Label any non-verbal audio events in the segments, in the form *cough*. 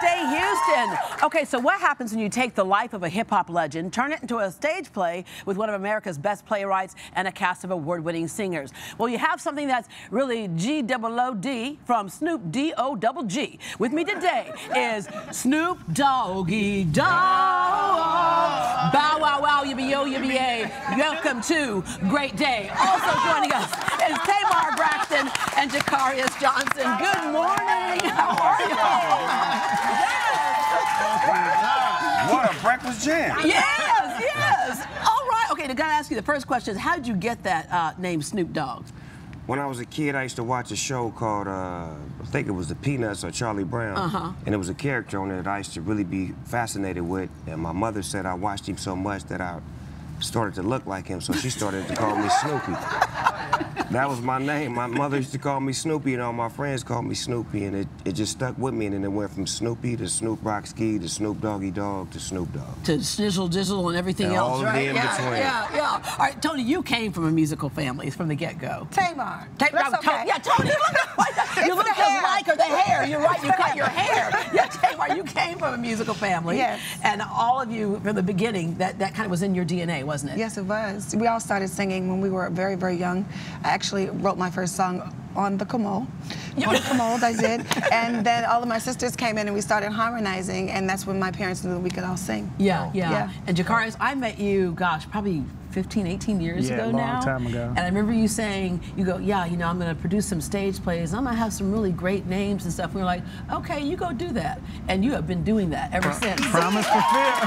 Day, Houston. Okay, so what happens when you take the life of a hip hop legend, turn it into a stage play with one of America's best playwrights and a cast of award winning singers? Well, you have something that's really G O D from Snoop D O G. With me today is Snoop Doggy Dogg. Bow wow wow, yippee yo, yippee yay. Welcome to Great Day. Also joining us is Tamar Braxton and Jakarius Johnson. Good morning. How are you? What a breakfast jam. Yes, yes. All right. Okay, I gotta ask you the first question is how did you get that uh, name Snoop Dogg? When I was a kid, I used to watch a show called, uh, I think it was The Peanuts or Charlie Brown. Uh-huh. And it was a character on it that I used to really be fascinated with. And my mother said I watched him so much that I started to look like him, so she started to call me Snoopy. that was my name. My mother used to call me Snoopy, and all my friends called me Snoopy, and it, it just stuck with me. And then it went from Snoopy to Snoop Rockski to Snoop Doggy Dogg to Snoop Dogg. To Snizzle Dizzle and everything And else, all of the in yeah, between. yeah, yeah. All right, Tony, you came from a musical family from the get-go. Tamar. Ta- That's no, To- okay. yeah, Tony, you look, *laughs* you look the just hair. like her. The hair, you're right. You cut your *laughs* hair. Yeah, Tamar, you came from a musical family. Yes. And all of you from the beginning, that that kind of was in your DNA, wasn't it? Yes, it was. We all started singing when we were very, very young. I actually wrote my first song on the commode. On the commode, I did. And then all of my sisters came in and we started harmonizing, and that's when my parents knew that we could all sing. Yeah, yeah. Yeah. And Jakarius, I met you, gosh, probably 15, 18 years Yeah, ago long now. time ago. And I remember you saying, you go, yeah, you know, I'm going to produce some stage plays. I'm going to have some really great names and stuff. And We were like, okay, you go do that. And you have been doing that ever since. Promise fulfilled. *laughs*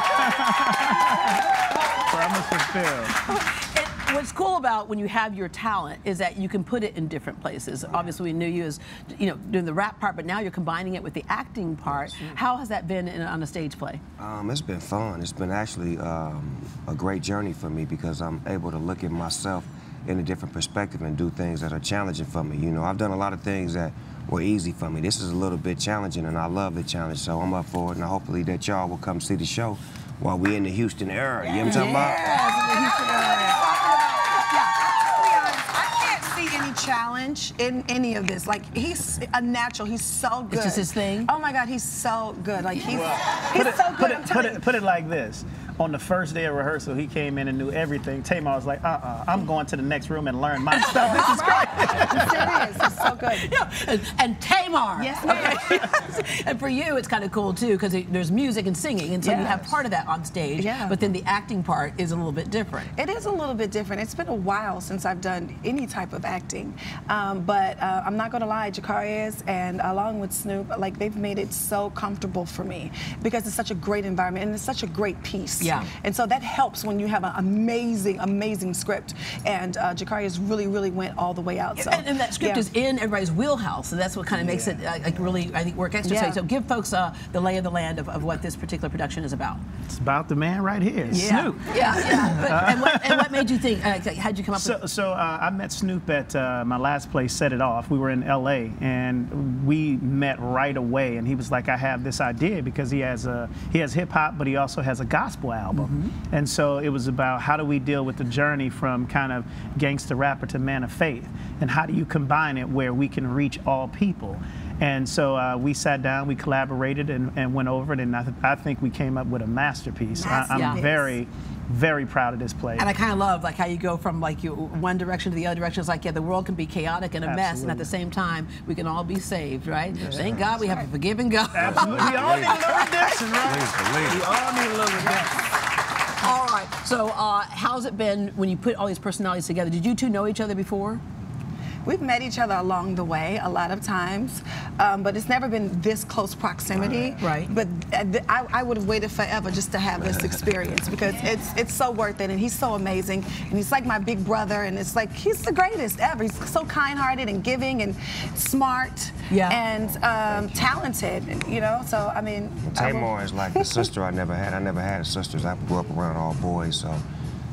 Promise fulfilled. What's cool about when you have your talent is that you can put it in different places. Obviously, we knew you as, you know, doing the rap part, but now you're combining it with the acting part. How has that been in, on a stage play? Um, it's been fun. It's been actually um, a great journey for me because I'm able to look at myself in a different perspective and do things that are challenging for me. You know, I've done a lot of things that were easy for me. This is a little bit challenging, and I love the challenge, so I'm up for it, and hopefully that y'all will come see the show while we're in the Houston area. You know what I'm talking about? Yes, in the Houston area. Yeah, I'll be honest, I can't see any challenge in any of this. Like he's a natural. He's so good. It's just his thing? Oh my God, he's so good. Like he's, Put he's it, so good. put, it, put, it, put it like this. On the first day of rehearsal, he came in and knew everything. Tamar was like, uh-uh, I'm going to the next room and learn my stuff. This is great. I'm serious. He's so good. *laughs* Yeah, and, and Tamar. Yes. Okay. *laughs* and for you, it's kind of cool too because there's music and singing, and so you have part of that on stage. Yeah. But then the acting part is a little bit different. It is a little bit different. It's been a while since I've done any type of acting, um, but uh, I'm not going to lie, Jakarius and along with Snoop, like they've made it so comfortable for me because it's such a great environment and it's such a great piece. Yeah. And so that helps when you have an amazing, amazing script. And uh, Jakarius really, really went all the way out. So and, and that script yeah. is in everybody's wheelhouse, and that's what kind of makes it uh, like really, I think, work extra. Yeah. So give folks uh, the lay of the land of, of what this particular production is about. It's about the man right here, Snoop. Yeah, yeah. But, and, what, and what *laughs* made you think? Uh, how'd you come up So, with? so uh, I met Snoop at uh, my last place, Set It Off. We were in LA and we met right away. And he was like, I have this idea because he has a he has hip hop, but he also has a gospel album. Mm-hmm. And so it was about how do we deal with the journey from kind of gangster rapper to man of faith, and how do you combine it where we can reach all people. And so uh, we sat down, we collaborated, and, and went over it, and I, th- I think we came up with a masterpiece. I, I'm very, very proud of this play. And I kind of love like how you go from like you one direction to the other direction. It's like yeah, the world can be chaotic and a mess, and at the same time, we can all be saved, right? Thank God we have a forgiving God. Absolutely. We all need a little *laughs* redemption, right? Please believe We all need a little redemption. All right. So, uh, how's it been when you put all these personalities together? Did you two know each other before? We've met each other along the way a lot of times, um, but it's never been this close proximity. Right. But uh, I, I would have waited forever just to have this experience because *laughs* it's it's so worth it, and he's so amazing, and he's like my big brother, and it's like he's the greatest ever. He's so kind-hearted and giving and smart Yeah. and um, talented, you know. So I mean, I will- Tamar is like the sister I never had. I never had sisters. I grew up around all boys, so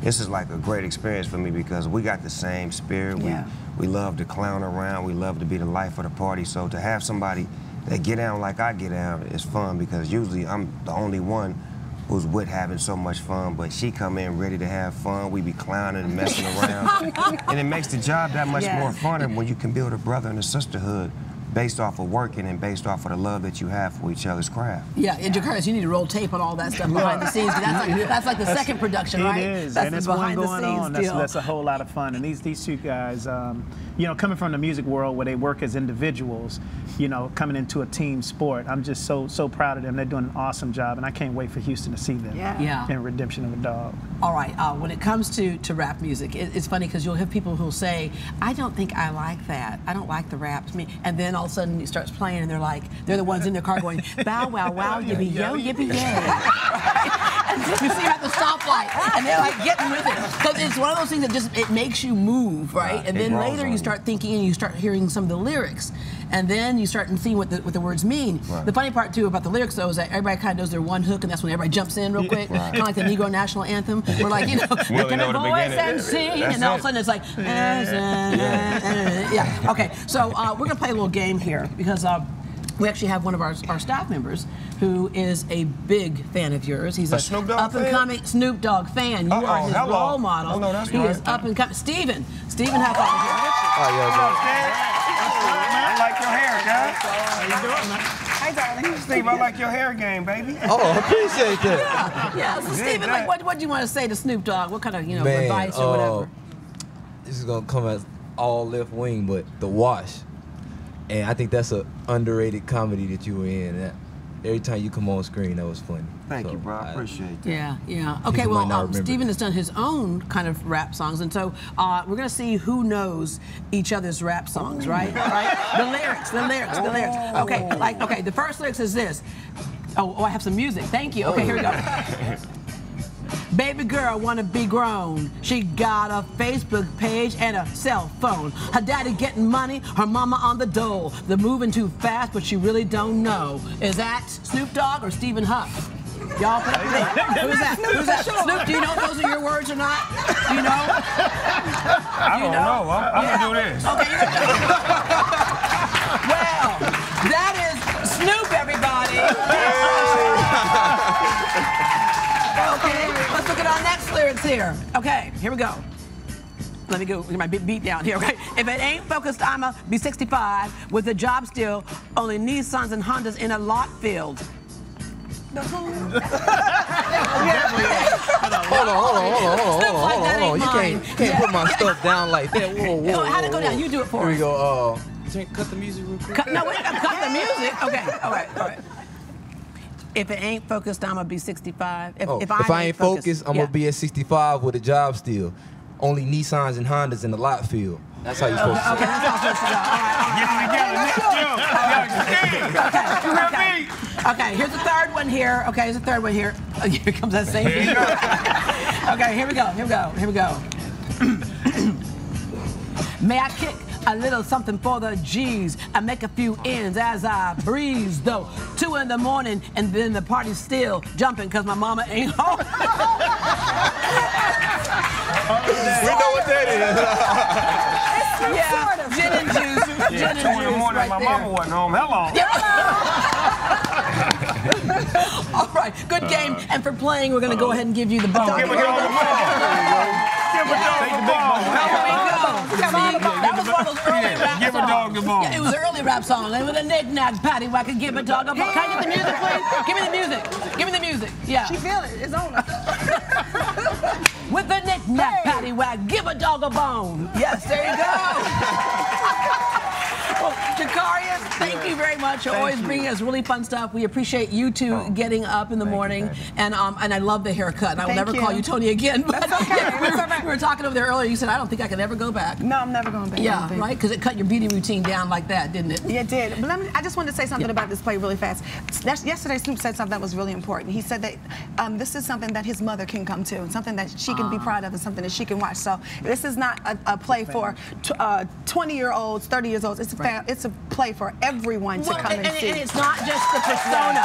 this is like a great experience for me because we got the same spirit. Yeah. We, we love to clown around. We love to be the life of the party. So to have somebody that get down like I get down is fun because usually I'm the only one who's with having so much fun, but she come in ready to have fun. We be clowning and messing around. *laughs* and it makes the job that much Yes. more fun when you can build a brother and a sisterhood based off of working and based off of the love that you have for each other's craft. Yeah, and Jacarius, you need to roll tape on all that stuff behind the scenes. 'cause That's like, that's like the second production, right? It is, That's and the it's one behind the going scenes on. That's, that's a whole lot of fun. And these these two guys, um, you know, coming from the music world where they work as individuals, you know, coming into a team sport, I'm just so so proud of them. They're doing an awesome job, and I can't wait for Houston to see them. Yeah. Yeah. In Redemption of a Dogg. All right. Uh, when it comes to, to rap music, it, it's funny because you'll have people who'll say, "I don't think I like that. I don't like the rap me," and then all of a sudden it starts playing, and they're like, they're the ones in their car going, "Bow wow wow yippee yo yippee yay." *laughs* and *laughs* you see them at the stoplight, *laughs* and they're like getting with it because it's one of those things that just it makes you move, right? Right. And then later you you. start thinking and you start hearing some of the lyrics. And then you start seeing what the, what the words mean. Right. The funny part too about the lyrics though is that everybody kind of knows their one hook, and that's when everybody jumps in real quick, kind of like the Negro national anthem. *laughs* We're like, you know, We we only can know the voice beginning. and sing, That's and all of a sudden it's like, yeah. Okay, so uh, we're gonna play a little game here because. Uh, we actually have one of our, our staff members who is a big fan of yours. He's A a, Snoop Dogg up-and-coming Snoop Dogg fan. You Uh-oh, are his hello. role model. Hello, that's he right. is up and coming. Steven, Steven Huff over here. Oh, yo, I like your hair, guys. How you doing, man? Hi, darling. Steve, I like your hair game, baby. Oh, I appreciate that. Yeah, so Steven, like, what, what do you want to say to Snoop Dogg? What kind of, you know, Man, advice or uh, whatever? This is gonna come as all left wing, but the wash. And I think that's a underrated comedy that you were in. That every time you come on screen, that was funny. Thank So, you, bro. I appreciate that. Yeah, yeah. Okay, People well, might um, Steven has done his own kind of rap songs, and so uh, we're gonna see who knows each other's rap songs, right? right? The lyrics, the lyrics, the lyrics. Okay, like okay, the first lyrics is this. Oh, oh, I have some music. Thank you. Okay, here we go. *laughs* Baby girl wanna be grown. She got a Facebook page and a cell phone. Her daddy getting money, her mama on the dole. They're moving too fast, but she really don't know. Is that Snoop Dogg or Stephen Huff? Y'all put up your *laughs* hand. Who's that? Who's that? Snoop, do you know if those are your words or not? Do you know? I don't know? know. I'm, I'm gonna do this. Okay, let's look at our next lyrics here. Okay, here we go. Let me go get my beat beat down here, okay? If it ain't focused, I'ma be 65 with a job still, only Nissans and Hondas in a lot field. *laughs* Hold on, hold on, hold on, hold on, hold on, hold on, hold on. You can't, you can't put my stuff down like that. Whoa, *laughs* whoa, Oh, how'd it go down? You do it for me. Here we go. Uh, cut the music real quick. Cut, no, wait, cut the music. Okay, all right, all right. If it ain't focused, I'm gonna be 65. If, Oh, if, I, ain't focused, I'm yeah. gonna be at 65 with a job still. Only Nissans and Hondas in the lot field. That's how you supposed to Okay, say. that's how it's supposed to go. All right, all right. Get it together. Yo, yo, Okay, here's the third one here. Okay, here's the third one here. Oh, *laughs* Here comes that same beat. *laughs* okay, here we go. Here we go. Here we go. *clears throat* May I kick a little something for the G's I make a few ends as I breeze, though. Two in the morning and then the party's still jumping because my mama ain't *laughs* home. We know what that is. *laughs* yeah, gin and juice. Gin Yeah, and two in the morning, right my there. mama wasn't home. Hello. *laughs* All right, good game. Uh. And for playing, we're going to go uh. ahead and give you the oh, ball. Give a dog the ball. Give a dog the ball. There we go. That was one of those early Yeah, rap give a songs. dog the ball. Yeah, it was an early rap song. And with a knick-knack, patty whack, and give a dog a bone. Can I get the music, please? Give me the music. Give me the music. Yeah. She feel it. It's on her. *laughs* With a knick-knack, patty whack, give a dog a bone. Yes, there you go. *laughs* Thank you very much. You're always bringing us really fun stuff. We appreciate you two getting up in the Thank you, morning, baby. and um, and I love the haircut. And I will never you. call you Tony again. But That's okay. *laughs* yeah, we, were, right. we were talking over there earlier. You said I don't think I can ever go back. No, I'm never going back. Yeah, right? Because it cut your beauty routine down like that, didn't it? Yeah, it did. But let me, I just wanted to say something Yeah. about this play really fast. That's, yesterday, Snoop said something that was really important. He said that um, this is something that his mother can come to, and something that she can be Ah. proud of, and something that she can watch. So this is not a, a play for uh, 20 year olds, 30 years olds. It's a, Right. it's a play for everyone to Well, come and, and, and- see. and it's not just the persona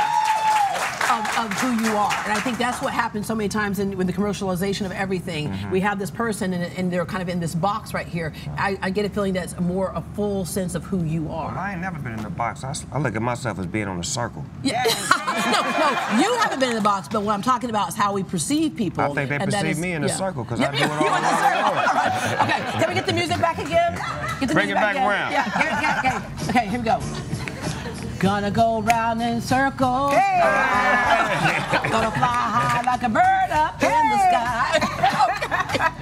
of, of who you are. And I think that's what happens so many times in with the commercialization of everything. Mm-hmm. We have this person and, and they're kind of in this box right here. I, I get a feeling that's more a full sense of who you Well, are. I ain't never been in the box. I look at myself as being on a circle. Yeah. *laughs* no, no, you haven't been in the box, but what I'm talking about is how we perceive people. I think they and that perceive is- me in a yeah. circle because I do it *laughs* all you in the circle. All right. Okay, can we get the music back again? Get the Bring it back in. around. Yeah, yeah, yeah, yeah. Okay, here we go. Gonna go round in circles. Gonna fly high like a bird up in the sky.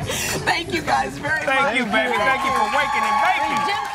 *laughs* Thank you guys very much. Thank you, baby. Thank you for waking and baking.